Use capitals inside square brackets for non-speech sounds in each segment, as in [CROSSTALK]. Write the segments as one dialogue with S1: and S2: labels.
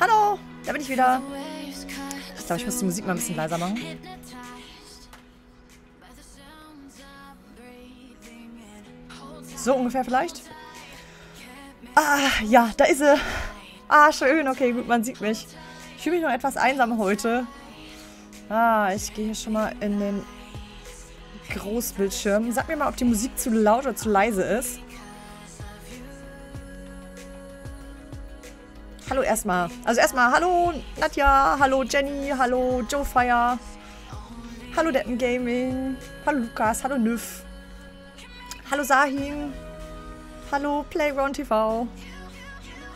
S1: Hallo, da bin ich wieder. Ich glaube, ich muss die Musik mal ein bisschen leiser machen. So ungefähr vielleicht. Ah, ja, da ist sie. Ah, schön. Okay, gut, man sieht mich. Ich fühle mich noch etwas einsam heute. Ah, ich gehe hier schon mal in den Großbildschirm. Sag mir mal, ob die Musik zu laut oder zu leise ist. Hallo erstmal. Also erstmal hallo Nadja, hallo Jenny, hallo Joe Fire, hallo Deppen Gaming, hallo Lukas, hallo Nüff, hallo Sahin, hallo Playground TV.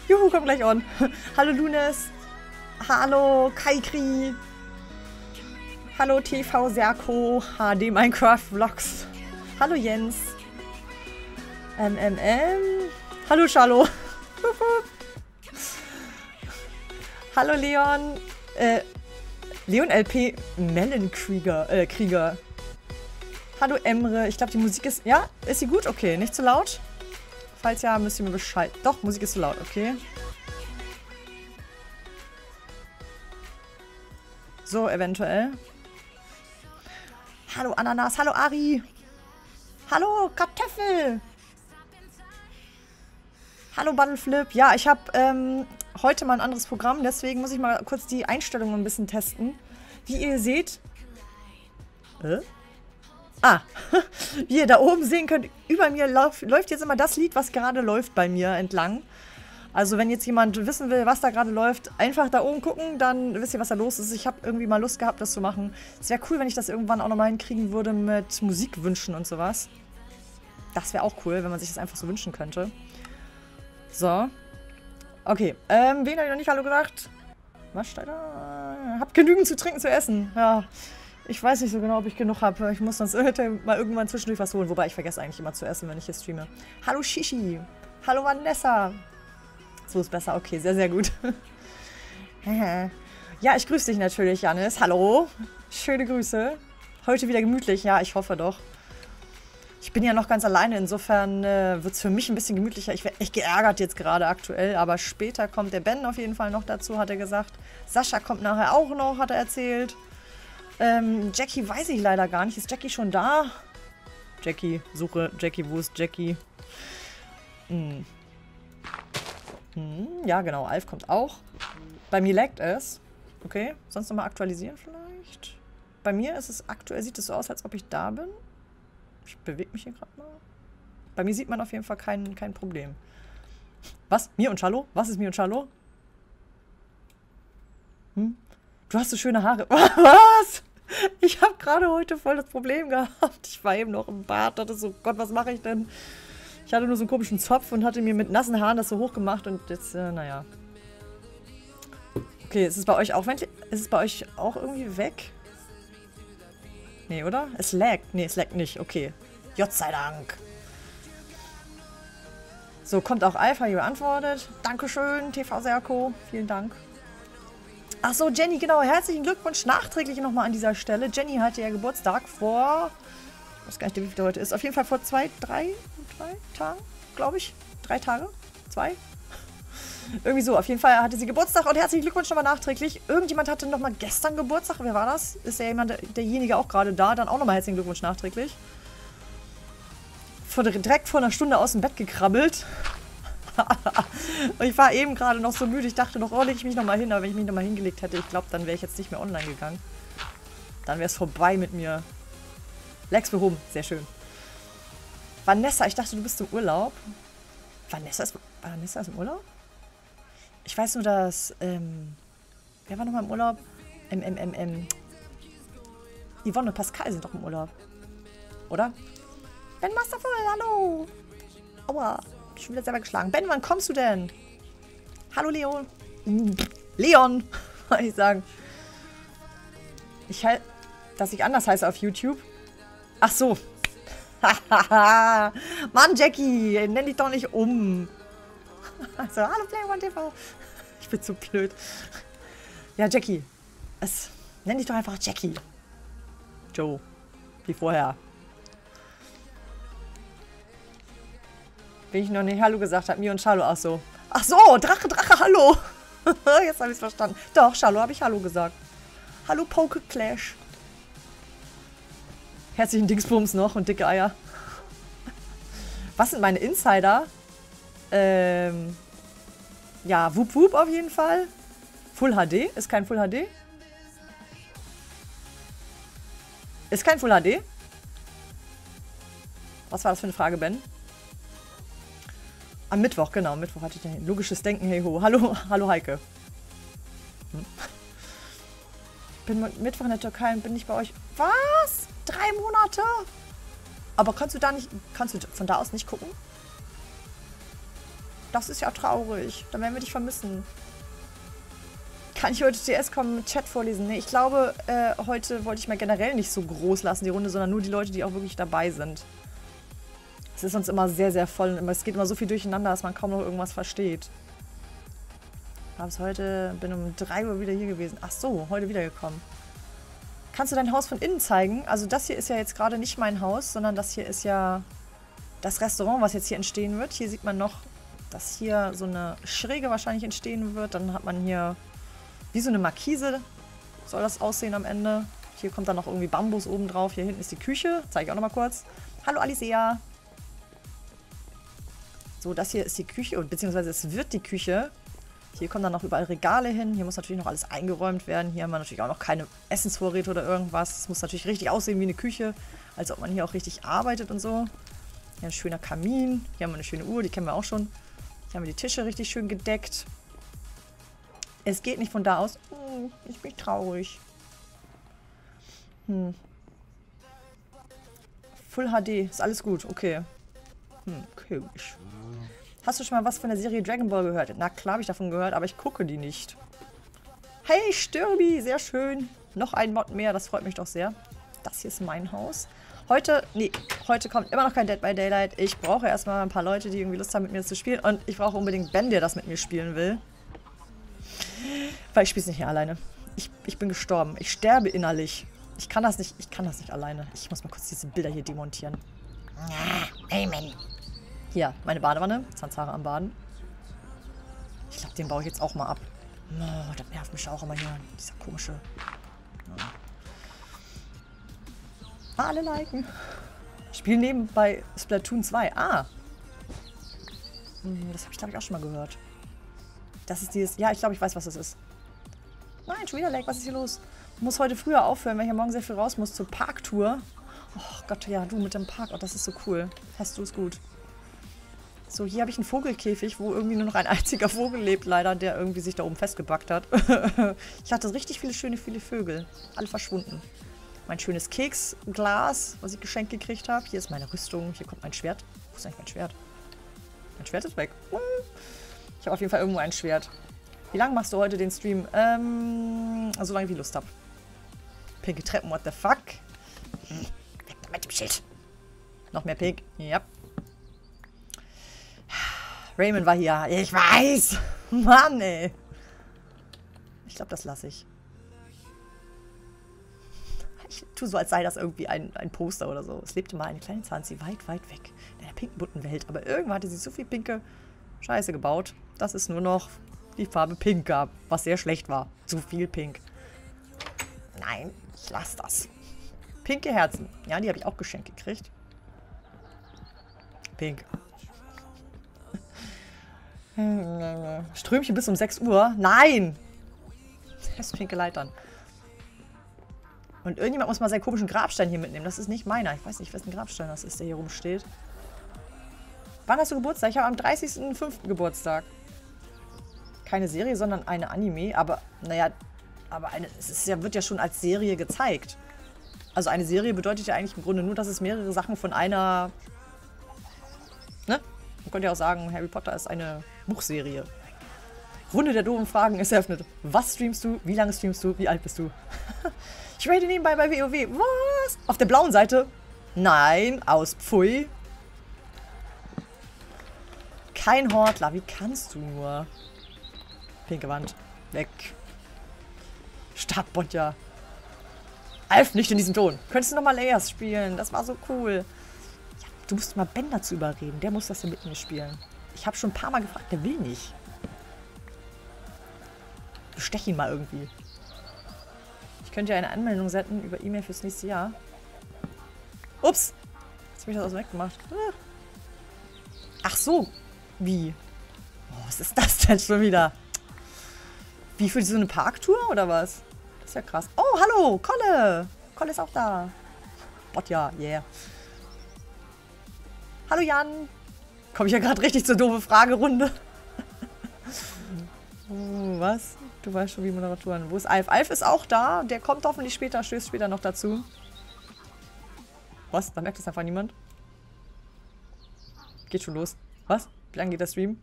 S1: Juhu, kommt gleich on. [LAUGHS] hallo Lunes, hallo Kaikri, hallo TV Serko, HD Minecraft Vlogs, hallo Jens, MMM, hallo Charlo. [LAUGHS] Hallo Leon. Äh, Leon LP Mellenkrieger. Äh, Krieger. Hallo Emre. Ich glaube, die Musik ist... Ja? Ist sie gut? Okay. Nicht zu laut? Falls ja, müsst ihr mir Bescheid... Doch, Musik ist zu laut. Okay. So, eventuell. Hallo Ananas. Hallo Ari. Hallo Kartoffel. Hallo Battleflip. Ja, ich habe ähm, heute mal ein anderes Programm, deswegen muss ich mal kurz die Einstellungen ein bisschen testen. Wie ihr seht... Äh? Ah, [LAUGHS] wie ihr da oben sehen könnt, über mir läuft jetzt immer das Lied, was gerade läuft bei mir entlang. Also wenn jetzt jemand wissen will, was da gerade läuft, einfach da oben gucken, dann wisst ihr, was da los ist. Ich habe irgendwie mal Lust gehabt, das zu machen. Es wäre cool, wenn ich das irgendwann auch nochmal hinkriegen würde mit Musikwünschen und sowas. Das wäre auch cool, wenn man sich das einfach so wünschen könnte. So. Okay, ähm, wen habe ich noch nicht Hallo gesagt? Was da? Hab genügend zu trinken, zu essen. Ja, ich weiß nicht so genau, ob ich genug habe. Ich muss sonst mal irgendwann zwischendurch was holen. Wobei, ich vergesse eigentlich immer zu essen, wenn ich hier streame. Hallo Shishi. Hallo Vanessa. So ist besser. Okay, sehr, sehr gut. [LAUGHS] ja, ich grüße dich natürlich, Janis. Hallo. Schöne Grüße. Heute wieder gemütlich. Ja, ich hoffe doch. Ich bin ja noch ganz alleine, insofern äh, wird es für mich ein bisschen gemütlicher. Ich werde echt geärgert jetzt gerade aktuell, aber später kommt der Ben auf jeden Fall noch dazu, hat er gesagt. Sascha kommt nachher auch noch, hat er erzählt. Ähm, Jackie weiß ich leider gar nicht. Ist Jackie schon da? Jackie, suche Jackie, wo ist Jackie? Hm. Hm, ja, genau, Alf kommt auch. Bei mir laggt es. Okay, sonst nochmal aktualisieren vielleicht? Bei mir ist es aktuell, sieht es so aus, als ob ich da bin. Ich bewege mich hier gerade mal. Bei mir sieht man auf jeden Fall kein, kein Problem. Was? Mir und Charlo? Was ist mir und Charlo? Hm? Du hast so schöne Haare. [LAUGHS] Was? Ich habe gerade heute voll das Problem gehabt. Ich war eben noch im Bad, dachte so, Gott, was mache ich denn? Ich hatte nur so einen komischen Zopf und hatte mir mit nassen Haaren das so hoch gemacht und jetzt, äh, naja. Okay, ist es bei euch auch, ist es bei euch auch irgendwie weg? Nee, oder? Es laggt. Nee, es laggt nicht. Okay. Gott sei Dank. So, kommt auch Alpha hier beantwortet. Dankeschön, TV Serko. Vielen Dank. Ach so, Jenny, genau. Herzlichen Glückwunsch nachträglich nochmal an dieser Stelle. Jenny hatte ja Geburtstag vor... Ich weiß gar nicht, wie viel heute ist. Auf jeden Fall vor zwei, drei, drei Tagen, glaube ich. Drei Tage? Zwei? [LAUGHS] Irgendwie so. Auf jeden Fall hatte sie Geburtstag und herzlichen Glückwunsch nochmal nachträglich. Irgendjemand hatte nochmal gestern Geburtstag. Wer war das? Ist ja jemand, derjenige auch gerade da? Dann auch nochmal herzlichen Glückwunsch nachträglich. Vor, direkt vor einer Stunde aus dem Bett gekrabbelt. [LAUGHS] und ich war eben gerade noch so müde. Ich dachte noch, oh, lege ich mich nochmal hin. Aber wenn ich mich nochmal hingelegt hätte, ich glaube, dann wäre ich jetzt nicht mehr online gegangen. Dann wäre es vorbei mit mir. Lex behoben. Sehr schön. Vanessa, ich dachte, du bist im Urlaub. Vanessa ist, Vanessa ist im Urlaub? Ich weiß nur, dass, ähm, wer war nochmal im Urlaub? Ähm, ähm, ähm, ähm, Yvonne und Pascal sind doch im Urlaub. Oder? Ben Masterful, hallo! Aua, ich bin wieder selber geschlagen. Ben, wann kommst du denn? Hallo, Leon. Leon, [LAUGHS] wollte ich sagen. Ich halt, dass ich anders heiße auf YouTube. Ach so. [LAUGHS] Mann, Jackie, nenn dich doch nicht um. [LAUGHS] Also, hallo Play One TV. Ich bin zu blöd. Ja, Jackie. Es, nenn dich doch einfach Jackie. Joe. Wie vorher. Wenn ich noch nicht Hallo gesagt habe, mir und Charlo. Ach so. Ach so, Drache, Drache, Hallo. [LAUGHS] Jetzt habe ich es verstanden. Doch, Charlo habe ich Hallo gesagt. Hallo, Poke Clash. Herzlichen Dingsbums noch und dicke Eier. Was sind meine Insider? Ähm, ja, Wup Wup auf jeden Fall. Full HD? Ist kein Full HD? Ist kein Full HD? Was war das für eine Frage, Ben? Am Mittwoch, genau. Mittwoch hatte ich ein logisches Denken. Hey ho. Hallo, [LAUGHS] hallo Heike. Hm. Bin Mittwoch in der Türkei und bin nicht bei euch. Was? Drei Monate? Aber kannst du da nicht, kannst du von da aus nicht gucken? Das ist ja traurig. Dann werden wir dich vermissen. Kann ich heute CS kommen Chat vorlesen? Nee, ich glaube, äh, heute wollte ich mal generell nicht so groß lassen, die Runde, sondern nur die Leute, die auch wirklich dabei sind. Es ist sonst immer sehr, sehr voll und es geht immer so viel durcheinander, dass man kaum noch irgendwas versteht. War bis heute, bin um 3 Uhr wieder hier gewesen. Ach so, heute wiedergekommen. Kannst du dein Haus von innen zeigen? Also das hier ist ja jetzt gerade nicht mein Haus, sondern das hier ist ja das Restaurant, was jetzt hier entstehen wird. Hier sieht man noch, dass hier so eine Schräge wahrscheinlich entstehen wird. Dann hat man hier wie so eine Markise, soll das aussehen am Ende. Hier kommt dann noch irgendwie Bambus oben drauf. Hier hinten ist die Küche. Zeige ich auch nochmal kurz. Hallo Alicia. So, das hier ist die Küche, beziehungsweise es wird die Küche. Hier kommen dann noch überall Regale hin. Hier muss natürlich noch alles eingeräumt werden. Hier haben wir natürlich auch noch keine Essensvorräte oder irgendwas. Es muss natürlich richtig aussehen wie eine Küche, als ob man hier auch richtig arbeitet und so. Hier ein schöner Kamin. Hier haben wir eine schöne Uhr, die kennen wir auch schon. Hier haben wir die Tische richtig schön gedeckt. Es geht nicht von da aus. Hm, ich bin traurig. Hm. Full HD, ist alles gut, okay. Hm, komisch. Hast du schon mal was von der Serie Dragon Ball gehört? Na klar habe ich davon gehört, aber ich gucke die nicht. Hey, Stirbi, sehr schön. Noch ein Mod mehr, das freut mich doch sehr. Das hier ist mein Haus. Heute, nee, heute kommt immer noch kein Dead by Daylight. Ich brauche erstmal ein paar Leute, die irgendwie Lust haben, mit mir zu spielen. Und ich brauche unbedingt Ben, der das mit mir spielen will. Weil ich spiele es nicht mehr alleine. Ich, ich bin gestorben. Ich sterbe innerlich. Ich kann das nicht, ich kann das nicht alleine. Ich muss mal kurz diese Bilder hier demontieren. Ja, Amen. Hier, meine Badewanne. Zanzara am Baden. Ich glaube, den baue ich jetzt auch mal ab. Oh, das nervt mich auch immer hier. Dieser komische... Ja. Alle liken. Spiel nebenbei Splatoon 2. Ah. Hm, das habe ich, glaube ich, auch schon mal gehört. Das ist dieses... Ja, ich glaube, ich weiß, was das ist. Nein, schon wieder Lag. Was ist hier los? Ich muss heute früher aufhören, weil ich ja morgen sehr viel raus muss zur Parktour. Oh Gott, ja, du mit dem Park. Oh, das ist so cool. Hast du es gut. So, hier habe ich einen Vogelkäfig, wo irgendwie nur noch ein einziger Vogel lebt, leider, der irgendwie sich da oben festgebackt hat. [LAUGHS] ich hatte richtig viele schöne, viele Vögel. Alle verschwunden. Mein schönes Keksglas, was ich geschenkt gekriegt habe. Hier ist meine Rüstung. Hier kommt mein Schwert. Wo ist eigentlich mein Schwert? Mein Schwert ist weg. Ich habe auf jeden Fall irgendwo ein Schwert. Wie lange machst du heute den Stream? Ähm, so lange wie ich Lust habe. Pinke Treppen, what the fuck? Weg mit dem Schild. Noch mehr Pink. Ja. Raymond war hier. Ich weiß. Mann, ey. Ich glaube, das lasse ich. Ich tue so, als sei das irgendwie ein, ein Poster oder so. Es lebte mal eine kleine Zahnzi weit, weit weg in der pinken bunten Welt. Aber irgendwann hatte sie so viel pinke Scheiße gebaut, dass es nur noch die Farbe Pink gab, was sehr schlecht war. Zu viel Pink. Nein, ich lasse das. Pinke Herzen. Ja, die habe ich auch geschenkt gekriegt. Pink. Strömchen bis um 6 Uhr? Nein! Das ist pinke Leitern. Und irgendjemand muss mal seinen komischen Grabstein hier mitnehmen. Das ist nicht meiner. Ich weiß nicht, wessen Grabstein das ist, der hier rumsteht. Wann hast du Geburtstag? Ich habe am 30.05. Geburtstag. Keine Serie, sondern eine Anime. Aber, naja, aber eine, es ist ja, wird ja schon als Serie gezeigt. Also eine Serie bedeutet ja eigentlich im Grunde nur, dass es mehrere Sachen von einer... Ne? Man könnte ja auch sagen, Harry Potter ist eine Buchserie. Runde der doofen Fragen ist eröffnet. Was streamst du? Wie lange streamst du? Wie alt bist du? [LAUGHS] ich rate nebenbei bei WoW. Was? Auf der blauen Seite? Nein, aus Pfui. Kein Hortler. Wie kannst du nur? Pinke Wand. Weg. Startbot, ja. Alf, nicht in diesem Ton. Könntest du nochmal Layers spielen? Das war so cool. Ja, du musst mal Ben dazu überreden. Der muss das ja mit mir spielen. Ich habe schon ein paar Mal gefragt, der will nicht. Bestech ihn mal irgendwie. Ich könnte ja eine Anmeldung senden über E-Mail fürs nächste Jahr. Ups! Jetzt habe ich das aus dem Weg gemacht. Ah. Ach so. Wie? Oh, was ist das denn schon wieder? Wie für so eine Parktour oder was? Das ist ja krass. Oh, hallo, Kolle. Kolle ist auch da. Botja, yeah. Hallo Jan. Komme ich ja gerade richtig zur doofe Fragerunde. oh, [LAUGHS] was? Du weißt schon, wie Moderatoren. Wo ist Alf? Alf ist auch da. Der kommt hoffentlich später, stößt später noch dazu. Was? Da merkt es einfach niemand. Geht schon los. Was? Wie lange geht der Stream?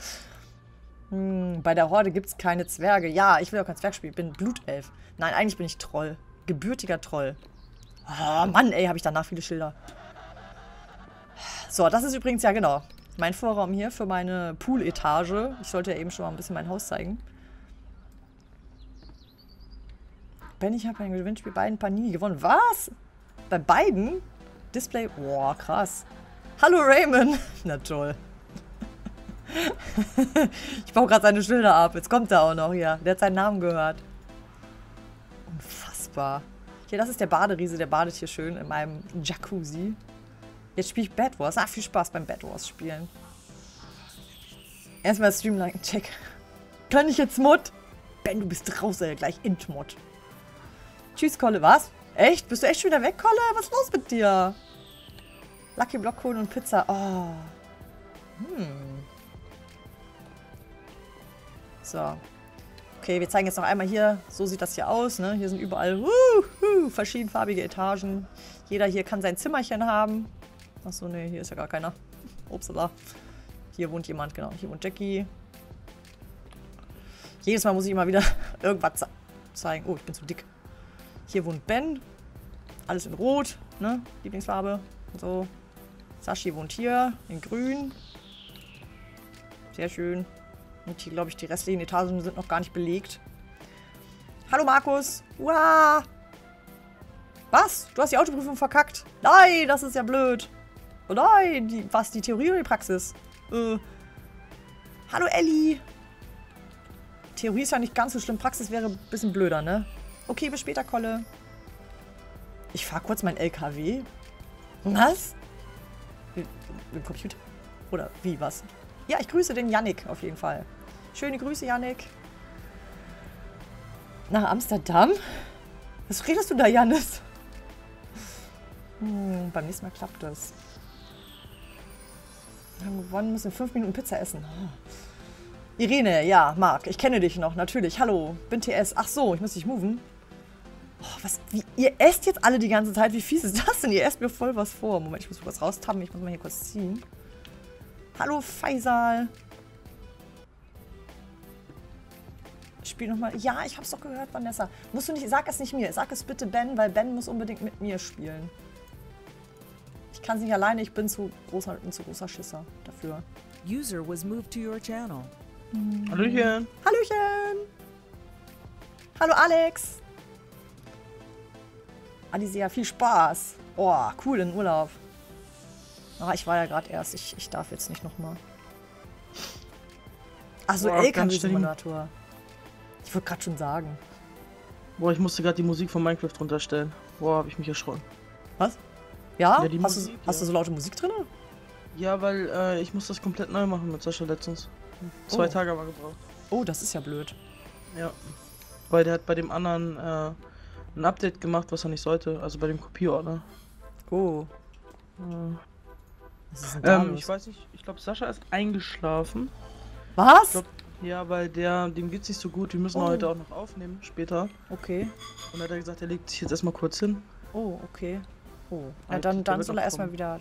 S1: [LAUGHS] hm, bei der Horde gibt es keine Zwerge. Ja, ich will auch kein Zwerg spielen. Ich bin Blutelf. Nein, eigentlich bin ich Troll. Gebürtiger Troll. Oh, Mann, ey, habe ich danach viele Schilder. So, das ist übrigens, ja genau, mein Vorraum hier für meine Pool-Etage. Ich sollte ja eben schon mal ein bisschen mein Haus zeigen. Ben, ich habe ein Gewinnspiel beiden Panini gewonnen. Was? Bei beiden? Display? Boah, krass. Hallo Raymond. [LAUGHS] Na toll. [LAUGHS] ich baue gerade seine Schilder ab. Jetzt kommt er auch noch hier. Der hat seinen Namen gehört. Unfassbar. Hier, das ist der Baderiese. Der badet hier schön in meinem Jacuzzi. Jetzt spiele ich Bad Wars. Ah, viel Spaß beim Bad Wars spielen. Erstmal Streamline check. Kann ich jetzt Mod? Ben, du bist raus, ey. Gleich Int-Mod. Tschüss, Kolle. Was? Echt? Bist du echt schon wieder weg, Kolle? Was ist los mit dir? Lucky Block holen und Pizza. Oh. Hm. So. Okay, wir zeigen jetzt noch einmal hier. So sieht das hier aus. Ne? Hier sind überall uh, uh, verschiedenfarbige Etagen. Jeder hier kann sein Zimmerchen haben. Achso, ne, hier ist ja gar keiner. Upsala. Hier wohnt jemand, genau. Hier wohnt Jackie. Jedes Mal muss ich immer wieder [LAUGHS] irgendwas zeigen. Oh, ich bin zu dick. Hier wohnt Ben. Alles in Rot, ne? Lieblingsfarbe. So. Sashi wohnt hier in Grün. Sehr schön. Und hier, glaube ich, die restlichen Etagen sind noch gar nicht belegt. Hallo Markus. Uah. Was? Du hast die Autoprüfung verkackt? Nein, das ist ja blöd. Oh nein, die, was, die Theorie oder die Praxis? Äh. Hallo Elli. Theorie ist ja nicht ganz so schlimm. Praxis wäre ein bisschen blöder, ne? Okay, bis später, Kolle. Ich fahre kurz mein LKW. Was? Mit dem Computer? Oder wie, was? Ja, ich grüße den Yannick auf jeden Fall. Schöne Grüße, Yannick. Nach Amsterdam? Was redest du da, Janis? Hm, beim nächsten Mal klappt das. Wir haben gewonnen, müssen fünf Minuten Pizza essen. Irene, ja, Marc, ich kenne dich noch, natürlich. Hallo, bin TS. Ach so, ich muss dich moven. Oh, was, wie, ihr esst jetzt alle die ganze Zeit. Wie fies ist das denn? Ihr esst mir voll was vor. Moment, ich muss was raustappen. Ich muss mal hier kurz ziehen. Hallo, Faisal. Spiel nochmal. Ja, ich hab's doch gehört, Vanessa. Musst du nicht, sag es nicht mir. Sag es bitte Ben, weil Ben muss unbedingt mit mir spielen. Ich kann es nicht alleine. Ich bin zu großer, ein zu großer Schisser dafür.
S2: User was moved to your channel.
S3: Hallöchen.
S1: Hallöchen. Hallo, Alex. Alisea, viel Spaß. Oh, cool, in Urlaub. Ah, ich war ja gerade erst. Ich, ich darf jetzt nicht nochmal. Achso, LKW-Simulator. Ich wollte gerade schon sagen.
S3: Boah, ich musste gerade die Musik von Minecraft runterstellen. Boah, hab ich mich erschrocken.
S1: Was? Ja?
S3: Ja,
S1: hast, du,
S3: Musik,
S1: hast
S3: ja.
S1: du so laute Musik drin?
S3: Ja, weil äh, ich muss das komplett neu machen mit Sascha letztens. Zwei
S1: Oh.
S3: Tage aber gebraucht.
S1: Oh, das ist ja blöd.
S3: Ja. Weil der hat bei dem anderen äh, ein Update gemacht, was er nicht sollte. Also bei dem Kopierordner.
S1: Oh. Da
S3: ähm, ich weiß nicht, ich glaube Sascha ist eingeschlafen.
S1: Was?
S3: Glaub, ja, weil der, dem geht's nicht so gut. Wir müssen
S1: Oh.
S3: heute auch noch aufnehmen, später.
S1: Okay.
S3: Und dann hat er gesagt, er legt sich jetzt erstmal kurz hin.
S1: Oh, okay. Oh. Ja, dann, dann soll er erstmal wieder,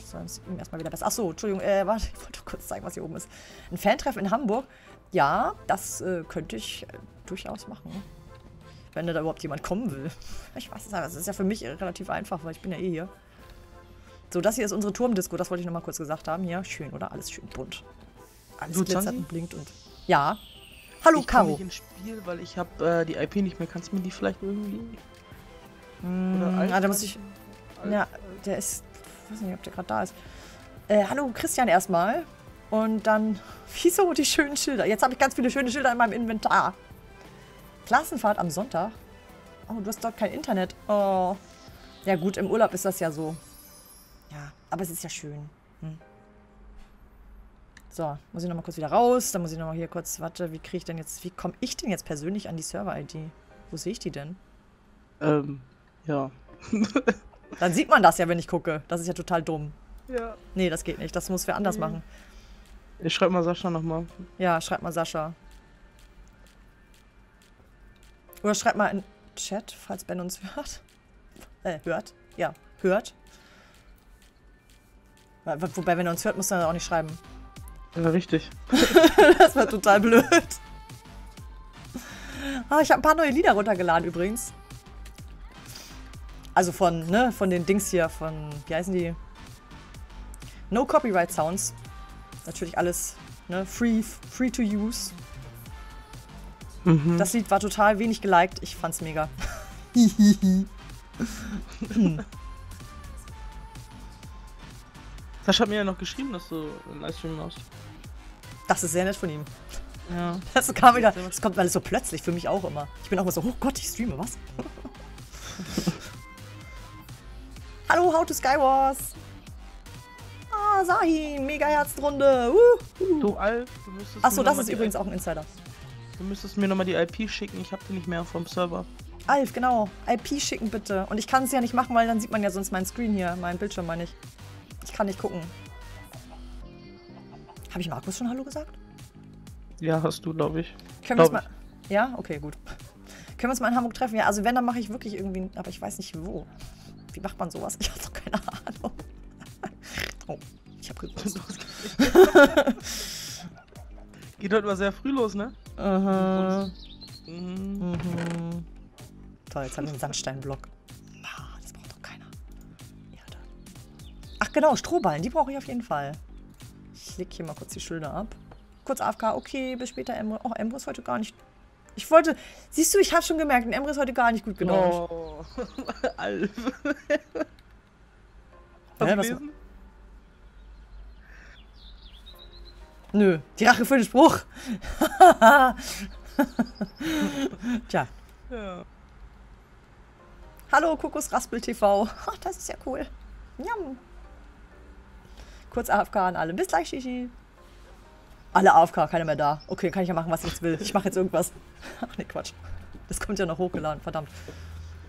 S1: ihm erstmal wieder besser. Achso, Entschuldigung, äh, warte, ich wollte kurz zeigen, was hier oben ist. Ein Fantreffen in Hamburg. Ja, das äh, könnte ich äh, durchaus machen. Wenn da überhaupt jemand kommen will. [LAUGHS] Ich weiß es aber, es ist ja für mich relativ einfach, weil ich bin ja eh hier. So, das hier ist unsere Turmdisco, das wollte ich nochmal kurz gesagt haben. Hier, schön, oder? Alles schön bunt. Alles
S3: Du,
S1: glitzert und blinkt und... Ja, Hallo,
S3: ich
S1: Caro.
S3: nicht ins Spiel, weil ich habe äh, die IP nicht mehr. Kannst du mir die vielleicht irgendwie... Alf
S1: ah, da muss ich. Ja, der ist. Ich weiß nicht, ob der gerade da ist. Äh, hallo, Christian erstmal. Und dann. [LAUGHS] Wieso die schönen Schilder? Jetzt habe ich ganz viele schöne Schilder in meinem Inventar. Klassenfahrt am Sonntag. Oh, du hast dort kein Internet. Oh. Ja, gut, im Urlaub ist das ja so. Ja, aber es ist ja schön. Hm. So, muss ich nochmal kurz wieder raus. Dann muss ich nochmal hier kurz. Warte, wie kriege ich denn jetzt. Wie komme ich denn jetzt persönlich an die Server-ID? Wo sehe ich die denn?
S3: Ähm, ja. [LAUGHS]
S1: Dann sieht man das ja, wenn ich gucke. Das ist ja total dumm.
S3: Ja.
S1: Nee, das geht nicht. Das muss wer anders
S3: Mhm.
S1: machen.
S3: Ich schreib mal Sascha nochmal.
S1: Ja, schreib mal Sascha. Oder schreib mal in Chat, falls Ben uns hört. [LAUGHS] Äh, hört. Ja, hört. Wo- Wobei, wenn er uns hört, muss er auch nicht schreiben.
S3: Ja, richtig. [LAUGHS]
S1: Das war total blöd. Ah, ich habe ein paar neue Lieder runtergeladen übrigens. Also von, ne, von den Dings hier, von, wie heißen die? No Copyright Sounds. Natürlich alles, ne, free, free to use.
S3: Mhm.
S1: Das Lied war total wenig geliked. Ich fand's mega. [LAUGHS]
S3: Sascha hat mir ja noch geschrieben, dass du einen Livestream machst.
S1: Das ist sehr nett von ihm.
S3: Ja.
S1: Das kam wieder. Das kommt alles so plötzlich für mich auch immer. Ich bin auch immer so, oh Gott, ich streame was? [LAUGHS] Hallo, How to Skywars. Ah, Sahin, mega Herzrunde. Uh, uh.
S3: Du, Alf, du müsstest
S1: Achso, das ist übrigens
S3: IP
S1: auch ein Insider.
S3: Du müsstest mir nochmal die IP schicken, ich hab die nicht mehr vom Server.
S1: Alf, genau. IP schicken bitte. Und ich kann es ja nicht machen, weil dann sieht man ja sonst meinen Screen hier, meinen Bildschirm meine ich. Ich kann nicht gucken. Habe ich Markus schon Hallo gesagt?
S3: Ja, hast du, glaube ich.
S1: Können wir uns
S3: Glaub
S1: mal. Ja, okay, gut. Können wir uns mal in Hamburg treffen? Ja, also wenn, dann mache ich wirklich irgendwie. Aber ich weiß nicht wo. Wie macht man sowas? [LAUGHS] Ich habe doch keine Ahnung. Oh, ich habe gegrüßt. [LAUGHS]
S3: Geht heute mal sehr früh los, ne?
S1: Aha.
S3: Mhm.
S1: Mhm. Toll, jetzt haben wir einen Sandsteinblock. Das braucht doch keiner. Erde. Ach genau, Strohballen, die brauche ich auf jeden Fall. Ich leg hier mal kurz die Schilder ab. Kurz AFK, okay, bis später Emre. Oh, Emre ist heute gar nicht. Ich wollte. Siehst du, ich habe schon gemerkt, ein Emre ist heute gar nicht gut gelaunt.
S3: Oh, [LAUGHS] Alf. Hast du
S1: was-
S3: gelesen?
S1: Nö, die Rache für den Spruch. [LAUGHS] Tja.
S3: Ja.
S1: Hallo, Kokos Raspel TV. Ach, das ist ja cool. Njam. Kurz AFK an alle. Bis gleich, Shishi. Alle AFK, keiner mehr da. Okay, kann ich ja machen, was ich jetzt will. Ich mache jetzt irgendwas. [LAUGHS] Ach nee, Quatsch. Das kommt ja noch hochgeladen, verdammt.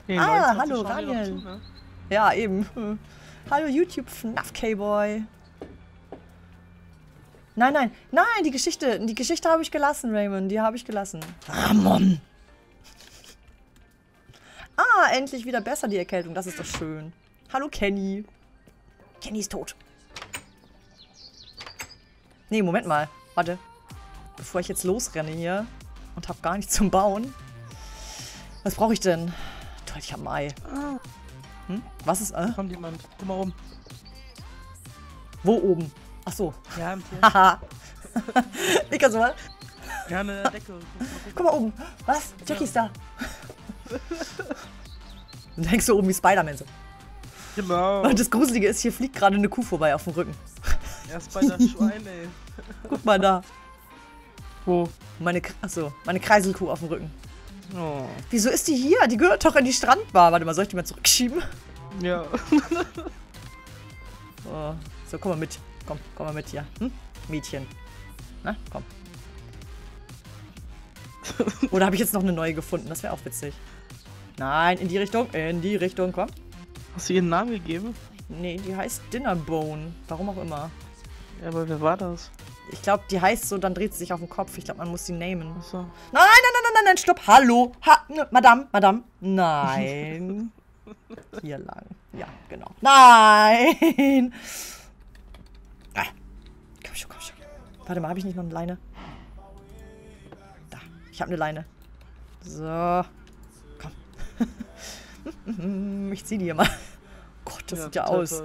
S3: Nee,
S1: Ah,
S3: 29
S1: hallo, Daniel.
S3: zu, ne?
S1: Ja, eben. Hm. [LAUGHS] Hallo, YouTube FNAF K-Boy. Nein, nein, nein, die Geschichte, die Geschichte habe ich gelassen, Raymond. Die habe ich gelassen. Ramon. Ah, endlich wieder besser, die Erkältung. Das ist doch schön. Hallo, Kenny. Kenny ist tot. Nee, Moment mal. Warte. Bevor ich jetzt losrenne hier und habe gar nichts zum Bauen. Was brauche ich denn? Toll, ich habe ein Ei.
S3: Ah,
S1: Hm? Was ist. Äh?
S3: da kommt jemand. Guck mal rum.
S1: Wo oben? Ach so.
S3: Ja, im Tier.
S1: Haha. [LAUGHS] Du mal?
S3: Ja, eine Decke.
S1: Guck mal oben. Was? Jackie ist da. Dann hängst du oben wie Spider-Man so.
S3: Genau.
S1: Und das Gruselige ist, hier fliegt gerade eine Kuh vorbei auf dem Rücken.
S3: Erst bei der Schwein, ey.
S1: Guck mal da.
S3: Wo?
S1: Meine, achso, meine Kreiselkuh auf dem Rücken.
S3: Oh.
S1: Wieso ist die hier? Die gehört doch in die Strandbar. Warte mal, soll ich die mal zurückschieben?
S3: Ja. [LAUGHS]
S1: Oh. So, komm mal mit. Komm, komm mal mit hier. Hm? Mädchen. Na, komm. [LAUGHS] Oder habe ich jetzt noch eine neue gefunden? Das wäre auch witzig. Nein, in die Richtung. In die Richtung, komm.
S3: Hast du ihren Namen gegeben?
S1: Nee, die heißt Dinnerbone. Warum auch immer.
S3: Ja, aber wer war das?
S1: Ich glaube, die heißt so, dann dreht sie sich auf den Kopf. Ich glaube, man muss sie namen.
S3: Achso.
S1: Nein, nein, nein, nein, nein, nein, stopp. Hallo. Ha, ne, Madame, Madame. Nein. [LAUGHS] Hier lang. Ja, genau. Nein. Ah. Komm schon, komm schon. Warte mal, habe ich nicht noch eine Leine? Da, ich habe eine Leine. So. Komm. [LAUGHS] ich zieh die hier mal. Gott, das sieht ja
S3: total
S1: aus.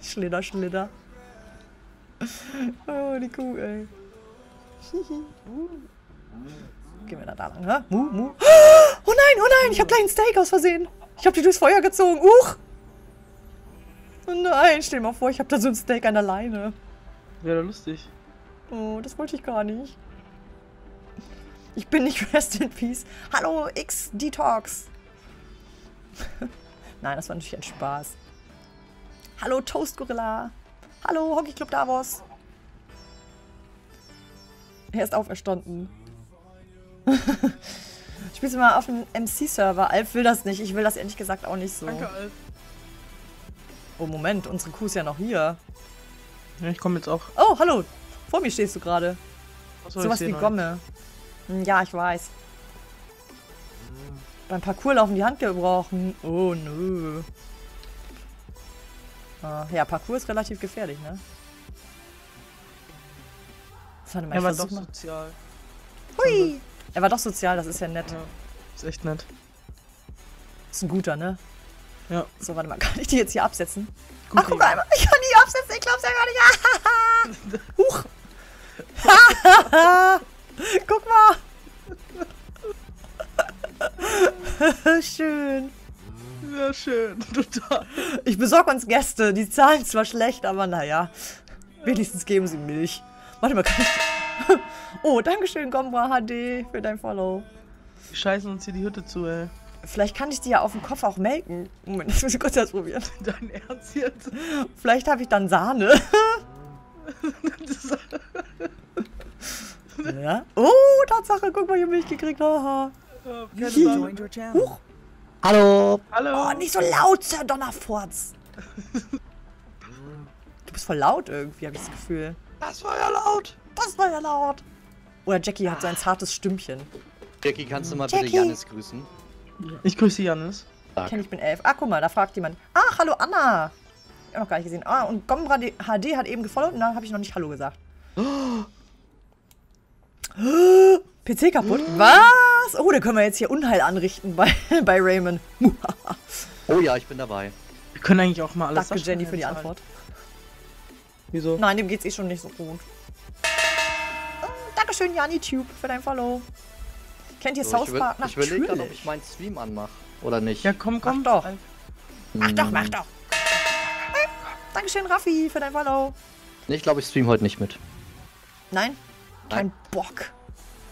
S1: [LAUGHS] schlitter, schlitter. Oh, die Kuh, ey. [LAUGHS] Gehen wir da, da lang, hä? Mu, mu. [GASPS] Oh nein, oh nein, ich habe gleich ein Steak aus Versehen. Ich habe die durchs Feuer gezogen. Uch. Oh nein, stell dir mal vor, ich habe da so ein Steak an der Leine.
S3: Wäre lustig.
S1: Oh, das wollte ich gar nicht. Ich bin nicht [LAUGHS] Rest in Peace. Hallo, X-Detox. [LAUGHS] Nein, das war natürlich ein Spaß. Hallo, Toast Gorilla. Hallo, Hockey Club Davos. Er ist auferstanden. [LAUGHS] Spielst du mal auf dem MC-Server? Alf will das nicht. Ich will das ehrlich gesagt auch nicht so.
S3: Danke, Alf.
S1: Oh, Moment. Unsere Kuh ist ja noch hier.
S3: Ja, ich komme jetzt auch.
S1: Oh, hallo. Vor mir stehst du gerade. Sowas wie Gomme. Hm, Ja, ich weiß. Beim Parcours laufen die Hand gebrochen. Oh, nö. Ah, ja, Parcours ist relativ gefährlich, ne? Warte mal,
S3: Er war doch
S1: mal.
S3: sozial.
S1: Hui! Er war doch sozial, das ist ja nett.
S3: Ja. Ist echt nett.
S1: Ist ein guter, ne?
S3: Ja.
S1: So, warte mal, [LAUGHS] kann ich die jetzt hier absetzen?
S3: Gut,
S1: Ach, guck mal, ich kann die absetzen, ich glaub's ja gar nicht. [LAUGHS] Huch! [LAUGHS] guck mal! Schön.
S3: Ja, schön. [LAUGHS] Total.
S1: Ich besorge uns Gäste. Die zahlen zwar schlecht, aber naja. Wenigstens geben sie Milch. Warte mal, kann ich... [LAUGHS] Oh, dankeschön, Gombra HD, für dein Follow.
S3: Die scheißen uns hier die Hütte zu, ey.
S1: Vielleicht kann ich die ja auf dem Kopf auch melken. Moment, [LAUGHS] das muss ich kurz ausprobieren.
S3: Dein Ernst jetzt?
S1: Vielleicht habe ich dann Sahne. Ja. Oh, Tatsache, guck mal, ich habe Milch gekriegt. Haha.
S3: Ja,
S4: Hallo.
S3: Hallo.
S1: Oh, nicht so laut, Sir Donnerfurz. Du bist voll laut irgendwie, habe ich das Gefühl.
S4: Das war ja laut.
S1: Das war ja laut. Oder Jackie hat so ein zartes Stimmchen.
S4: Jackie, kannst du mal
S1: Jackie.
S4: bitte Janis grüßen?
S3: Ich grüße Janis.
S4: Sag.
S1: Kenn ich bin elf. Ah, guck mal, da fragt jemand. Ach, hallo Anna. Ich hab noch gar nicht gesehen. Ah, und Gombra HD hat eben gefollowt und da habe ich noch nicht Hallo gesagt. [GASPS] [GASPS] PC kaputt? Was? Oh, da können wir jetzt hier Unheil anrichten bei, [LAUGHS] bei Raymond. [LAUGHS]
S4: Oh ja, ich bin dabei.
S3: Wir können eigentlich auch mal alles
S1: Danke, Jenny, für die
S3: zahlen.
S1: Antwort.
S3: Wieso?
S1: Nein, dem geht's eh schon nicht so gut. Oh, Dankeschön, JaniTube, für dein Follow. Kennt ihr
S4: So,
S1: South
S4: ich will-
S1: Park?
S4: ich überlege gerade, ob ich meinen Stream anmache. Oder nicht.
S3: Ja, komm, komm.
S1: doch.
S3: Alf.
S1: Mach doch, mach doch. Dankeschön, Raffi, für dein Follow.
S4: Nee, ich glaube, ich stream heute nicht mit.
S1: Nein? Kein
S4: Nein.
S1: Bock.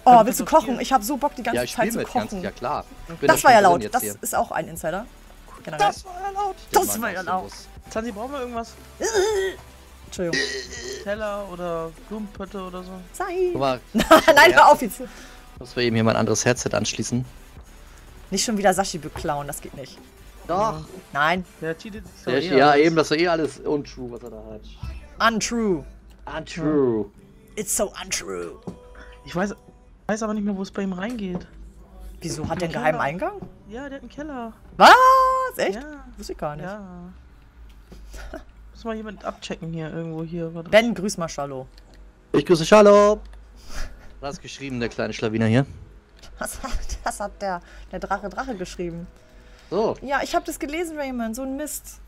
S1: Oh, willst du kochen? Ich habe so Bock, die ganze
S4: Ja, ich
S1: Zeit zu
S4: mit, ganz
S1: kochen.
S4: ja klar.
S1: Das
S4: da
S1: war ja laut. Das
S4: hier.
S1: ist auch ein Insider. Generell.
S4: Das war ja laut.
S1: Das
S4: Den
S1: war
S4: mag
S1: ja laut.
S4: so.
S3: Zanzi, brauchen wir irgendwas? [LAUGHS]
S1: Entschuldigung.
S3: Teller oder Blumenpötte oder so?
S1: Sei.
S4: Guck mal, [LAUGHS]
S1: Nein, hör auf jetzt.
S4: muss wir eben hier mein anderes Headset anschließen.
S1: Nicht schon wieder Sashi beklauen, das geht nicht.
S4: Doch.
S1: Nein.
S3: Der cheatet sich doch
S4: Ja,
S3: eh
S4: ja
S3: alles.
S4: eben, das war eh alles untrue, was er da hat.
S1: Untrue.
S4: Untrue.
S1: It's so untrue.
S3: Ich weiß, weiß aber nicht mehr, wo es bei ihm reingeht.
S1: Wieso? Hat der einen geheimen Eingang?
S3: Ja, der hat einen Keller.
S1: Was? Echt?
S3: Ja.
S1: Wusste ich gar nicht.
S3: Ja. [LAUGHS] Muss mal jemand abchecken hier, irgendwo hier. Warte.
S1: Ben, grüß mal Schallo.
S4: Ich grüße Hallo. Was hast geschrieben, der kleine Schlawiner hier?
S1: Was hat, das hat der, der Drache Drache geschrieben.
S4: So.
S1: Ja, ich habe das gelesen, Raymond. So ein Mist.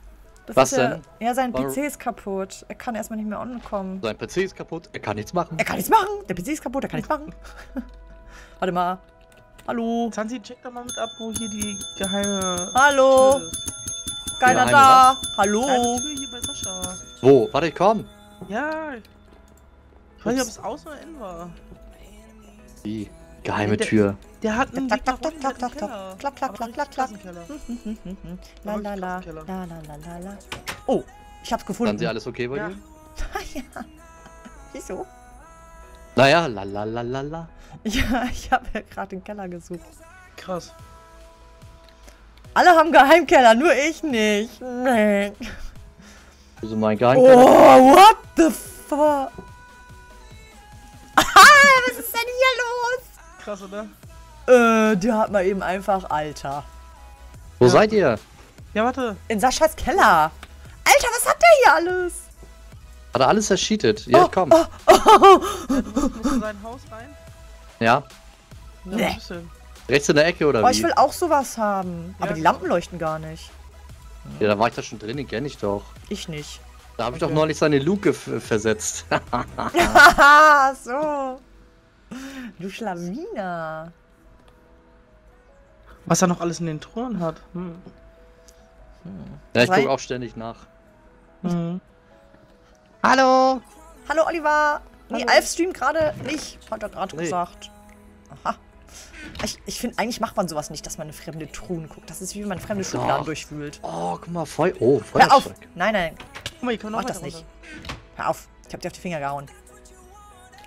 S1: Das
S4: Was
S1: ist ja,
S4: denn?
S1: Ja, sein
S4: Warum?
S1: PC ist kaputt. Er kann erstmal nicht mehr ankommen.
S4: Sein PC ist kaputt, er kann nichts machen.
S1: Er kann nichts machen. Der PC ist kaputt, er kann nichts machen. [LAUGHS] Warte mal. Hallo.
S3: Zanzi, check doch mal mit ab, wo hier die geheime
S1: Hallo.
S3: Tür.
S1: Keiner
S4: Geheime
S1: da.
S3: Geheime
S1: Hallo.
S3: Tür hier bei Sascha.
S4: Wo? Warte, ich komm.
S3: Ja. Ich weiß nicht, ob es außen oder innen war.
S4: Die geheime
S3: Der-
S4: Tür.
S3: Der hat einen
S1: Klack, klack, klack, klack, klack, klack, klack, klack, klack.
S3: Keller.
S1: La la la. La la la la la. Oh, ich hab's gefunden.
S4: Dann sie alles okay bei
S3: Ja.
S4: dir? [LAUGHS]
S1: ja. Wieso?
S4: Naja, la la la la la.
S1: Ja, ich habe ja gerade den Keller gesucht.
S3: Krass.
S1: Alle haben Geheimkeller, nur ich nicht. Nee.
S4: Also mein
S1: Oh,
S4: Geheimkeller.
S1: what the fuck? [LAUGHS] Ah, was ist denn hier
S3: Krass, oder?
S1: Äh, der hat mal eben einfach Alter.
S4: Wo
S3: Ja.
S4: seid ihr?
S3: Ja, warte.
S1: In Saschas Keller. Alter, was hat der hier alles?
S4: Hat er alles erscheatet? Ja, komm.
S3: Ja, du musst, musst in sein Haus rein.
S4: Ja.
S3: Ja,
S1: Nee.
S3: du?
S4: Rechts in der Ecke oder
S1: Oh,
S4: wie?
S1: ich will auch sowas haben. Aber
S3: Ja,
S1: die
S3: klar.
S1: Lampen leuchten gar nicht.
S4: Ja, da war ich da schon drin, den kenne ich doch.
S1: Ich nicht.
S4: Da habe ich
S3: Okay.
S4: doch neulich seine Luke versetzt. [LAUGHS]
S1: So. Du Schlawiner.
S3: Was er noch alles in den Truhen hat. Hm.
S4: Ja, ich gucke auch ständig nach.
S3: Mhm.
S4: Hallo!
S1: Hallo Oliver. Nee,
S4: Hallo.
S1: Alf streamt gerade nicht, hat er gerade
S4: Nee.
S1: gesagt. Aha. Ich, ich finde, eigentlich macht man sowas nicht, dass man in fremde Truhen guckt. Das ist wie wenn man fremde Schubladen durchwühlt.
S4: Oh, guck mal, Feu oh,
S1: Hör auf!
S4: Feuerzeug.
S1: Nein, nein,
S3: Guck mal, hier kann man
S1: mach
S3: noch
S1: das nicht. Hör auf. Ich hab dir auf die Finger gehauen.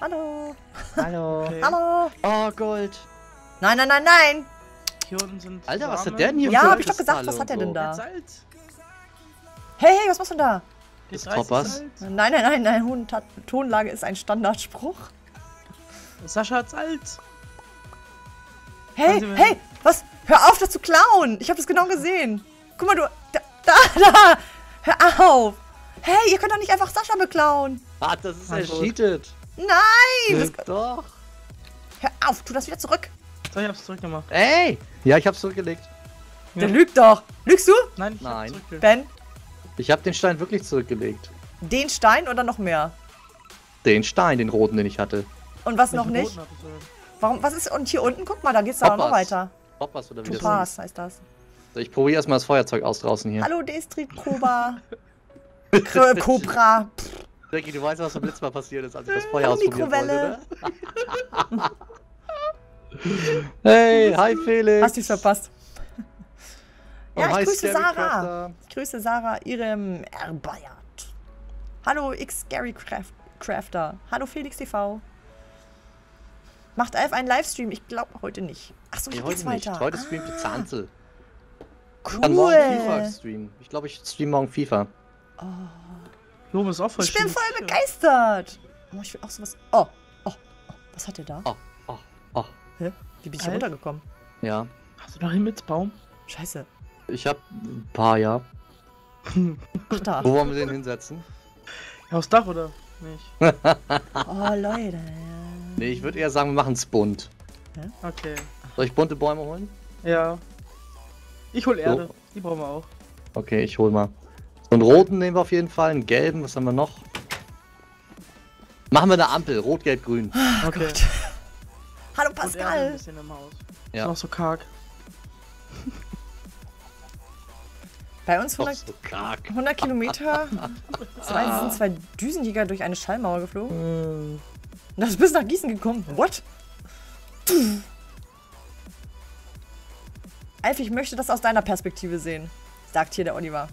S1: Hallo.
S4: Hallo.
S3: Okay.
S1: Hallo.
S4: Oh, Gold.
S1: Nein, nein, nein, nein.
S3: Hier unten sind.
S4: Alter, was hat der denn hier
S1: Ja, hab ich doch gesagt, was hat der denn da?
S3: Salz.
S1: Hey, hey, was machst du denn da?
S3: Geht
S4: Ist
S3: 30
S4: Toppers?
S3: Salz.
S1: Nein, nein, nein, nein. Hohen Tonlage ist ein Standardspruch.
S3: Sascha hat Salz.
S1: Hey, hey, was? Hör auf, das zu klauen. Ich habe das genau gesehen. Guck mal, du. Da, da, da. Hör auf. Hey, ihr könnt doch nicht einfach Sascha beklauen.
S4: Ah, das ist
S3: Na gut.
S1: Nein. Das,
S4: Doch.
S1: hör auf, tu das wieder zurück.
S3: So, ich hab's zurückgemacht.
S4: Ey! Ja, ich hab's zurückgelegt.
S1: Der lügt doch. Lügst du,
S3: Nein, ich
S4: Nein.
S3: hab's zurückgelegt.
S1: Ben?
S4: Ich hab den Stein wirklich zurückgelegt.
S1: Den Stein oder noch mehr?
S4: Den Stein, den roten, den ich hatte.
S1: Und was noch
S3: Welchen
S1: nicht?
S3: ich sogar?
S1: Warum? Was ist und hier unten? Guck mal, da geht's da noch weiter.
S4: Hoppers oder wie das
S1: Topaz heißt das.
S4: So, ich probiere erstmal das Feuerzeug aus draußen hier.
S1: Hallo, Destrit Koba. Cobra. [LAUGHS]
S4: Jackie, du weißt, was beim letzten Mal passiert ist, als ich das Feuer
S1: Hallo,
S4: ausprobieren
S1: Mikrowelle.
S4: wollte, ne? [LAUGHS] hey, hi Felix.
S1: Hast du's verpasst?
S4: Oh,
S1: Ja, ich grüße Sarah.
S4: Crafter.
S1: Ich grüße Sarah, ihrem Erbayat. Hallo, X Gary Craft Crafter. Hallo, Felix TV. Macht Alf einen Livestream? Ich glaube heute nicht. Achso,
S4: Nee,
S1: hier
S4: heute nicht.
S1: weiter.
S4: Heute streamt die
S1: ah,
S4: Zahnzel. Kann morgen FIFA
S1: cool.
S4: streamen. Ich glaube, ich stream morgen FIFA.
S3: Hier oben ist auch voll
S1: Ich bin voll begeistert. Oh, ich will auch sowas. Oh, oh, oh. Was hat der da?
S4: Oh, oh, oh.
S1: Hä? Wie bin ich hier runtergekommen?
S4: Ja.
S3: Hast du noch einen Himmelsbaum?
S1: Scheiße.
S4: Ich habe ein paar, ja. [LAUGHS]
S1: Ach da.
S4: Wo wollen wir den hinsetzen?
S3: Ja, aufs Dach oder nicht? [LAUGHS]
S1: Oh, Leute.
S4: Nee, ich würde eher sagen, wir machen es bunt.
S3: Okay.
S4: Soll ich bunte Bäume holen?
S3: Ja. Ich hol Erde. Die brauchen wir auch.
S4: Okay, ich hol mal. So einen roten nehmen wir auf jeden Fall, einen gelben, was haben wir noch? Machen wir eine Ampel, rot, gelb, grün.
S3: Okay. [LAUGHS]
S1: Hallo,
S3: Und Erde ein
S1: Pascal.
S3: bisschen im Haus.
S4: Ja.
S3: Ist noch so karg.
S1: Bei uns
S4: Doch
S1: 100,
S4: so karg.
S1: 100 Kilometer. [LAUGHS] Zwei, sind zwei Düsenjäger durch eine Schallmauer geflogen.
S3: Hm.
S1: Und das ist bis nach Gießen gekommen. What? Alf, ich möchte das aus deiner Perspektive sehen, sagt hier der Oliver.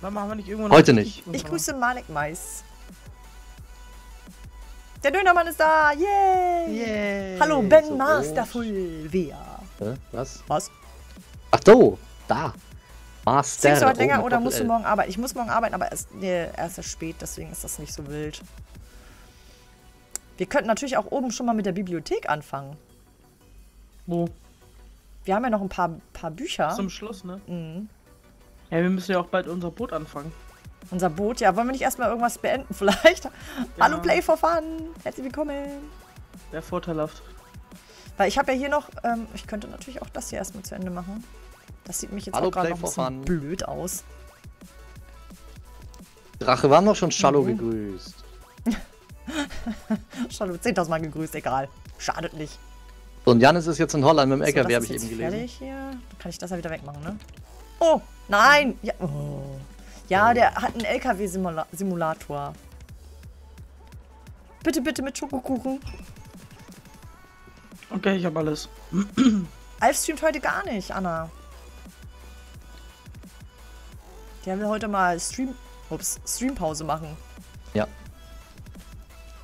S3: Wann machen wir nicht irgendwann
S4: Heute nicht.
S1: Ich grüße Malek Mais. Der Dönermann ist da! Yay!
S4: Yay.
S1: Hallo, Ben
S4: So
S1: Masterful. Wer?
S4: Hä? Was?
S1: Was?
S4: Ach so, da. Master.
S1: Ziehst du heute länger oder musst du morgen arbeiten? Ich muss morgen arbeiten, aber erst, nee, erst ist spät, deswegen ist das nicht so wild. Wir könnten natürlich auch oben schon mal mit der Bibliothek anfangen.
S3: Wo?
S1: Wir haben ja noch ein paar, paar Bücher.
S3: Zum Schluss, ne?
S1: Mhm.
S3: Ja, wir müssen ja auch bald unser Boot anfangen.
S1: Unser Boot, ja, wollen wir nicht erstmal irgendwas beenden [LAUGHS] vielleicht? Hallo Play for Fun, herzlich willkommen.
S3: Wäre vorteilhaft.
S1: Weil ich habe ja hier noch, ähm, ich könnte natürlich auch das hier erstmal zu Ende machen. Das sieht mich jetzt
S4: Hallo,
S1: auch gerade noch ein bisschen
S4: Fun.
S1: blöd aus.
S4: Drache waren noch schon Shallow
S1: Mhm.
S4: gegrüßt.
S1: Schon 10.000 Mal gegrüßt, egal. Schadet nicht.
S4: So, und Janis ist jetzt in Holland mit dem
S1: So,
S4: LKW, habe ich eben gelesen.
S1: fertig hier. Dann kann ich das ja wieder wegmachen, ne? Oh, nein! Ja, oh. ja der hat einen LKW-Simulator. Bitte, bitte mit Schokokuchen.
S3: Okay, ich habe alles. [CLEARS THROAT]
S1: Alf streamt heute gar nicht, Anna. Der will heute mal Stream... Ups, Streampause machen.
S4: Ja.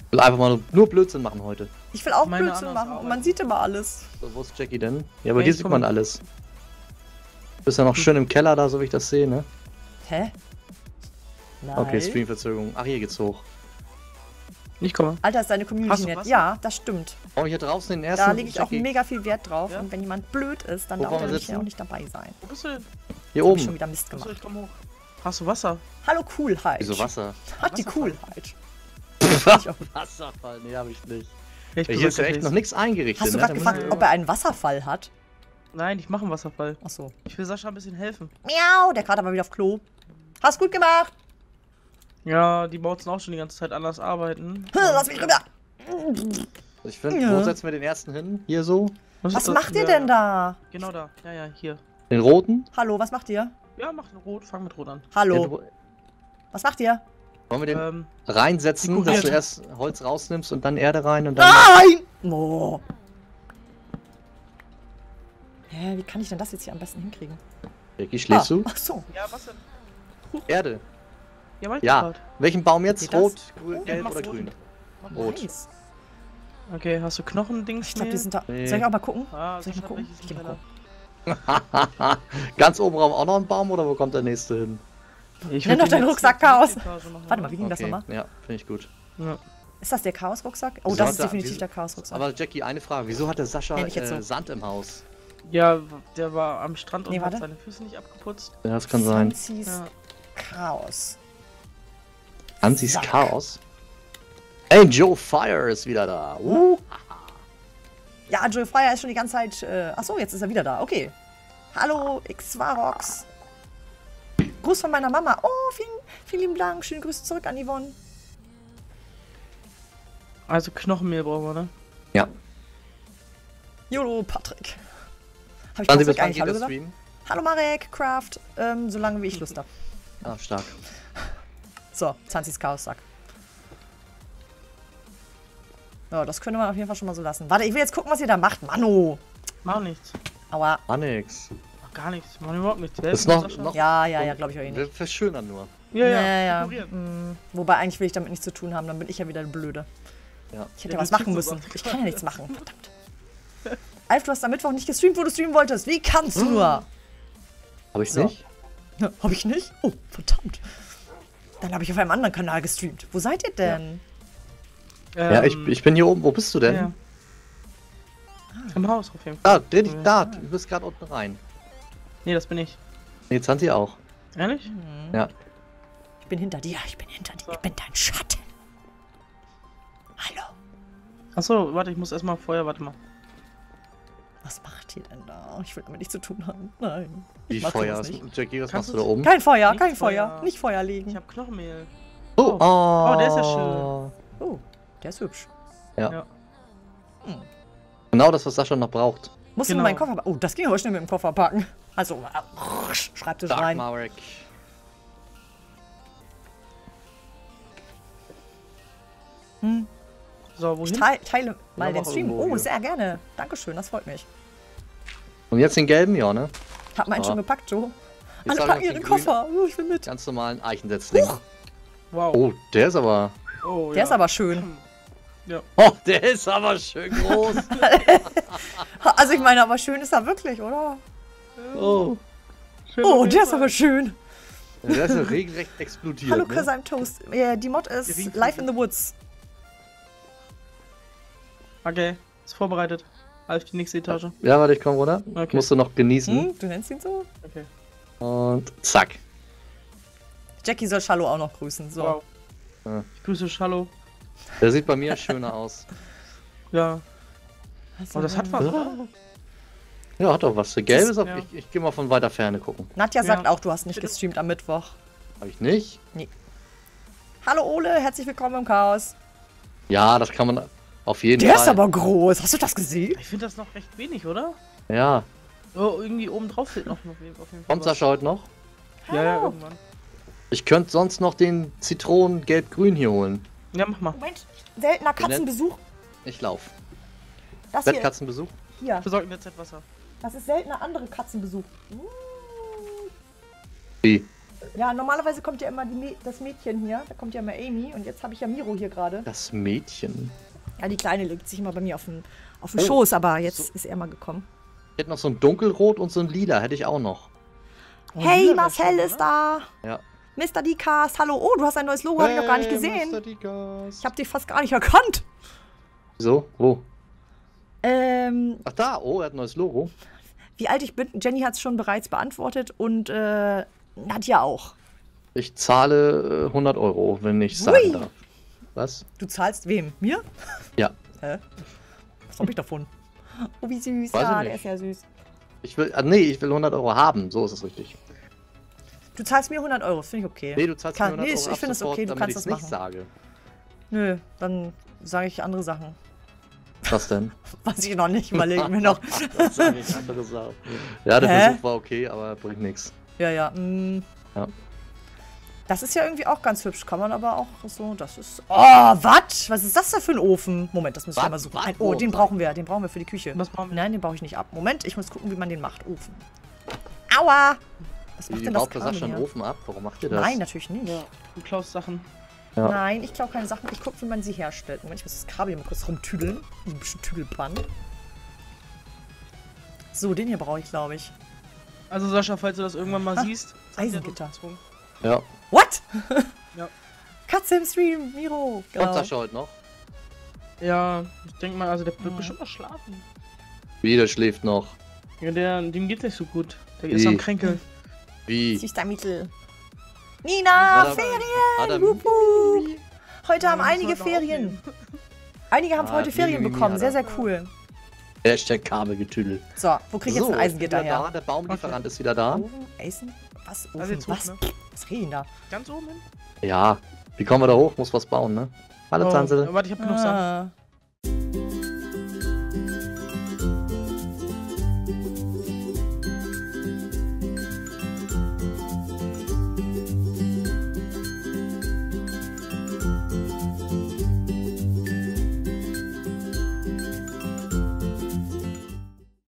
S4: Ich will einfach mal nur Blödsinn machen heute.
S1: Ich will auch
S3: Meine
S1: Blödsinn
S3: Annas
S1: machen und man sieht immer alles.
S4: So, wo ist Jackie denn? Ja, bei
S3: Hey,
S4: dir sieht man alles. Du bist ja noch schön im Keller da, so wie ich das sehe, ne?
S1: Hä? Nein.
S4: Okay, Streamverzögerung. Ach, hier geht's hoch.
S3: Ich komme.
S1: Alter, ist deine Community
S3: du
S1: nett.
S3: Wasser?
S1: Ja, das stimmt.
S4: Oh, hier draußen den ersten.
S1: Da lege ich auch
S4: Jackie.
S1: mega viel Wert drauf.
S3: Ja?
S1: Und wenn jemand blöd ist, dann
S4: Wo
S1: darf er
S4: sitzen?
S1: auch nicht dabei sein.
S3: Wo bist du denn?
S4: Hier
S1: Hab ich schon
S4: oben.
S1: wieder Mist gemacht.
S3: ich komm hoch. Hast du Wasser?
S1: Hallo Coolheit.
S4: Wieso Wasser?
S1: Hat die. Coolheit. [LAUGHS]
S4: Wasserfall, nee, hab ich nicht.
S3: Ich
S4: Hier ist ja echt noch nichts eingerichtet,
S1: Hast du
S4: ne?
S1: gerade
S4: Da
S1: gefragt, ob er einen Wasserfall hat?
S3: Nein, ich mache einen Wasserfall.
S1: Achso.
S3: Ich will Sascha ein bisschen helfen.
S1: Miau, der gerade aber wieder auf Klo. Hast gut gemacht.
S3: Ja, die Bautzen auch schon die ganze Zeit anders arbeiten.
S1: Hm, Lass mich rüber.
S4: Ich finde,
S1: Ja.
S4: wo setzen wir den ersten hin? Hier so?
S1: Was
S3: das?
S1: macht ihr
S3: Ja,
S1: denn
S3: ja.
S1: da?
S3: Genau da. Ja, ja, hier.
S4: Den roten?
S1: Hallo, was macht ihr?
S3: Ja, mach den rot. Fang mit rot an.
S1: Hallo,
S4: Ja, du-
S1: was macht ihr?
S4: wollen wir den
S3: Ähm,
S4: reinsetzen, dass du erst Holz rausnimmst und dann Erde rein und dann.
S1: Nein! Oh. Hä, wie kann ich denn das jetzt hier am besten hinkriegen?
S4: Jackie, schläfst
S1: ah,
S4: du?
S1: Ach so.
S3: ja, was denn?
S4: Erde.
S3: Ja,
S4: Ja.
S3: grad.
S4: Welchen Baum jetzt?
S1: Das?
S4: Rot, grün,
S1: Oh,
S4: gelb oder
S3: rot.
S4: grün? Rot.
S1: Nice.
S3: Okay, hast du Knochendings?
S1: Ich glaube, die sind da.
S4: Nee.
S1: Soll ich auch mal gucken?
S3: Ah,
S1: Soll ich mal gucken? Ich geh mal gucken. [LAUGHS]
S4: Ganz oben drauf auch noch ein Baum oder wo kommt der nächste hin?
S3: Ich würd
S1: doch deinen Rucksack Chaos. Warte mal, wie ging das
S4: Okay,
S1: nochmal?
S4: Ja, finde ich gut.
S3: Ja.
S1: Ist das der Chaos-Rucksack? Oh,
S4: Wieso
S1: das ist definitiv
S4: wieso-
S1: der Chaos-Rucksack.
S4: Aber Jackie, eine Frage. Wieso hat der Sascha äh,
S1: so.
S4: Sand im Haus?
S3: Ja, der war am Strand und
S1: Nee,
S3: hat
S1: warte.
S3: seine Füße nicht abgeputzt.
S4: Ja, das kann sein.
S1: Sanzis
S3: Ja.
S1: Chaos.
S4: Ansis
S1: Sack.
S4: Chaos. Hey, Joe Fire ist wieder da. Uh.
S1: Ja, Joe Fire ist schon die ganze Zeit. Äh, achso, jetzt ist er wieder da. Okay. Hallo, Xvarox. Gruß von meiner Mama. Oh, vielen, vielen lieben Dank. Schöne Grüße zurück an Yvonne.
S3: Also Knochenmehl brauchen wir, ne?
S4: Ja.
S1: YOLO, Patrick. Hab ich
S4: bis wann
S1: eigentlich Hallo gesagt?
S4: Stream?
S1: Hallo Marek, Craft. Ähm, solange wie ich Lust habe.
S4: Ah, stark. [LAUGHS]
S1: So, Zanzis Chaos-Sack. Ja, das könnte man auf jeden Fall schon mal so lassen. Warte, ich will jetzt gucken, was ihr da macht. Mano.
S3: Mach nichts.
S1: Aua.
S4: Ah, nix.
S3: Mach gar nichts. Mach überhaupt nichts. Wir
S4: Ist
S3: helfen
S4: noch- noch-
S1: Ja, ja, ja, glaube ich auch eh
S4: Wir
S1: nicht.
S4: verschönern nur.
S3: Ja, ja.
S1: ja, ja. Mm, wobei eigentlich will ich damit nichts zu tun haben, dann bin ich ja wieder der Blöde.
S4: Ja.
S1: Ich hätte
S3: Ja,
S1: was machen müssen. Ich kann ja nichts machen. [LAUGHS] Verdammt. Alf, du hast am Mittwoch nicht gestreamt, wo du streamen wolltest. Wie kannst du nur?
S4: Habe ich
S1: So.
S4: nicht?
S1: Ja, hab ich nicht? Oh, verdammt. Dann habe ich auf einem anderen Kanal gestreamt. Wo seid ihr denn?
S4: Ja, ich,
S3: Ähm,
S4: ich bin hier oben. Wo bist du denn?
S3: ja. Im Haus auf jeden Fall.
S4: Da, dreh dich da. Du bist gerade unten rein.
S3: Nee, das bin ich.
S4: Nee, Zanzi auch.
S3: Ehrlich?
S1: Hm.
S4: Ja.
S1: Ich bin hinter dir, ich bin hinter dir. Ich bin dein Schatten. Hallo.
S3: Achso, warte, ich muss erstmal Feuer, warte mal.
S1: Was macht ihr denn da? Ich will damit nichts zu tun haben. Nein.
S4: Wie
S1: Ich
S4: Feuer.
S1: sowas nicht.
S4: Jackie, was
S3: Kannst
S4: machst du da oben?
S1: Kein Feuer,
S3: Nicht
S1: kein Feuer.
S3: Feuer.
S1: Nicht Feuer
S3: Ich
S1: legen.
S3: hab Knochenmehl.
S4: Oh, oh.
S3: Oh, der ist ja schön.
S1: Oh, der ist hübsch.
S4: Ja.
S3: Ja.
S4: Genau das, was Sascha noch braucht.
S1: Musst du
S3: Genau.
S1: meinen Koffer packen? Oh, das ging aber schnell mit dem Koffer packen. Also, äh, Schreibtisch
S4: Dark
S1: rein.
S4: Marek.
S3: So,
S1: Ich
S3: wohin?
S1: teile, teile mal
S4: Ja,
S1: den Stream. Oh, sehr gerne. Dankeschön, das freut mich.
S4: Und jetzt den gelben, ja, ne?
S1: Hab meinen
S4: Ah.
S1: schon gepackt, Joe.
S4: Jetzt
S1: Alle packen
S4: ich noch
S1: ihre
S4: den grünen,
S1: Koffer. Oh, ich will mit.
S4: Ganz normalen Eichensetzling.
S3: Wow.
S4: Oh, der ist aber.
S3: Oh,
S1: Der ist aber schön.
S4: Oh, der ist aber schön groß. [LAUGHS]
S1: Also ich meine, aber schön ist er wirklich, oder?
S4: oh.
S3: Schön
S1: Oh,
S3: auf jeden
S1: der ist aber schön.
S4: Der ist ja regelrecht explodiert.
S1: Hallo,
S4: ne?
S1: Cause I'm Toast. Ja, die Mod ist Live in the Woods.
S3: Okay, ist vorbereitet. Alf, die nächste Etage.
S4: Ja, warte, ich komm runter.
S3: Okay.
S4: Musst du noch genießen.
S1: Hm? Du nennst ihn so?
S3: Okay.
S4: Und zack.
S1: Jackie soll Shallow auch noch grüßen. So.
S3: Wow.
S4: Ja.
S3: Ich grüße Shallow.
S4: Der sieht bei mir [LAUGHS] schöner aus.
S3: Ja.
S1: Also,
S3: Oh, das hat was, oder?
S4: Ja, hat doch was. Der gelbe
S1: Das-
S4: ist auf.
S3: ja.
S4: Ich, ich gehe mal von weiter Ferne gucken.
S1: Nadja sagt
S3: Ja.
S1: auch, du hast nicht gestreamt am Mittwoch.
S4: Habe ich nicht?
S1: Hallo Ole, herzlich willkommen im Chaos.
S4: Ja, das kann man auf jeden
S1: Der
S4: Fall.
S1: ist aber groß. Hast du das gesehen?
S3: Ich finde das noch recht wenig, oder?
S4: Ja.
S3: Oh, irgendwie oben drauf fehlt noch auf jeden, auf jeden Fall.
S4: Kommt. Sascha heute noch?
S3: Ja, ja, irgendwann.
S4: Ich könnte sonst noch den Zitronen gelb-grün hier holen.
S3: Ja, mach mal.
S1: Moment, seltener Katzenbesuch.
S4: Ich lauf.
S1: Das hier,
S4: Bettkatzenbesuch?
S1: hier.
S3: Besorg in der Zeit Wasser.
S1: Das ist seltener andere Katzenbesuch. Uh.
S4: Wie?
S1: Ja, normalerweise kommt ja immer die Mä- das Mädchen hier. Da kommt ja immer Amy. Und jetzt habe ich ja Miro hier gerade.
S4: Das Mädchen.
S1: Ja, die Kleine legt sich immer bei mir auf den, auf den
S4: Oh.
S1: Schoß. Aber jetzt
S4: So.
S1: ist er mal gekommen.
S4: Ich hätte noch so ein dunkelrot und so ein lila, hätte ich auch noch.
S1: hey,
S3: lila wär
S1: Marcel ist da.
S4: Ja.
S1: Mr. D-Cast, hallo. Oh, du hast ein neues Logo, habe ich noch gar nicht gesehen.
S4: Mr. Dikas.
S1: Ich habe dich fast gar nicht erkannt.
S4: Wieso? Wo?
S1: Ähm,
S4: Ach da, oh, er hat ein neues Logo.
S1: wie alt ich bin, Jenny hat es schon bereits beantwortet und äh, Nadja auch.
S4: Ich zahle äh, 100 Euro, wenn ich sagen
S1: Hui.
S4: darf. Was?
S1: Du zahlst wem? Mir?
S4: Ja. [LAUGHS]
S1: Hä? Was hab ich davon? Oh, wie süß.
S4: Weiß ich
S1: ja,
S4: nicht.
S1: der ist ja süß.
S4: Ich will, ah, nee, ich will 100 Euro haben, so ist es richtig.
S1: Du zahlst mir 100 Euro, finde ich okay.
S4: Nee, du zahlst
S1: Kann-
S4: mir 100
S1: nee,
S4: Euro
S1: ich finde es okay, du kannst das
S4: nicht
S1: machen.
S4: sage.
S1: Nö, dann sage ich andere Sachen.
S4: Was denn? [LAUGHS]
S1: Weiß ich noch nicht, überlegen wir noch. [LAUGHS]
S4: Das hab ich einfach gesagt. Ja, der
S1: Hä?
S4: Versuch war okay, aber bringt nichts.
S1: Ja, ja. mm.
S4: Ja.
S1: Das ist ja irgendwie auch ganz hübsch. Kann man aber auch so. Das ist. Oh, was? Was ist das da für ein Ofen? Moment, das müssen wir mal suchen. Ein, oh, den brauchen wir. Den brauchen wir für die Küche.
S3: Was brauchen wir?
S1: Nein, den baue ich nicht ab. Moment, ich muss gucken, wie man den macht. Ofen. Aua! Was macht
S4: Wie
S1: denn das
S4: baut der Sascha
S1: Kabel
S4: einen? Ofen ab? Warum macht ihr das?
S1: Nein, natürlich nicht.
S3: Ja, du klaust Sachen.
S4: Ja.
S1: Nein, ich glaube keine Sachen. Ich gucke, wie man sie herstellt. Moment, ich muss das Kabel hier mal kurz rumtüdeln. Ein bisschen Tüdelband. So, den hier brauche ich, glaube ich.
S3: Also Sascha, falls du das irgendwann mal
S1: Ah,
S3: siehst.
S1: Eisengitter.
S4: Ja.
S1: What? [LAUGHS]
S3: Ja.
S1: Katze im Stream, Miro. Genau.
S4: Kommt Sascha heute noch?
S3: Ja, ich denke mal, also der wird
S1: Ja.
S3: bestimmt noch schlafen.
S4: Wie, der schläft noch.
S3: Ja, der, dem geht nicht so gut. Der
S4: Wie?
S3: ist am Kränkeln.
S4: Wie?
S1: Süßer Mittel. Nina,
S4: Hat er-
S1: Ferien!
S4: hat er-
S1: Wup, wup. Heute haben einige Ferien. Einige haben
S4: Ah,
S1: heute Ferien
S4: Mimi
S1: bekommen. Sehr,
S4: er.
S1: sehr cool.
S4: Hashtag Kabelgetüdel.
S1: So, wo krieg ich jetzt ein Eisengitter
S4: ist wieder Da,
S1: her?
S4: der Baumlieferant ist wieder da.
S1: Ofen, Eisen? Was?
S3: Also
S1: Ofen?
S3: hoch,
S1: Was?
S3: ne?
S1: Was reden da?
S3: Ganz oben hin?
S4: Ja. Wie kommen wir da hoch? Muss was bauen, ne? Alle
S3: oh,
S4: Zanze.
S3: Warte, ich hab genug
S1: ah. Sand.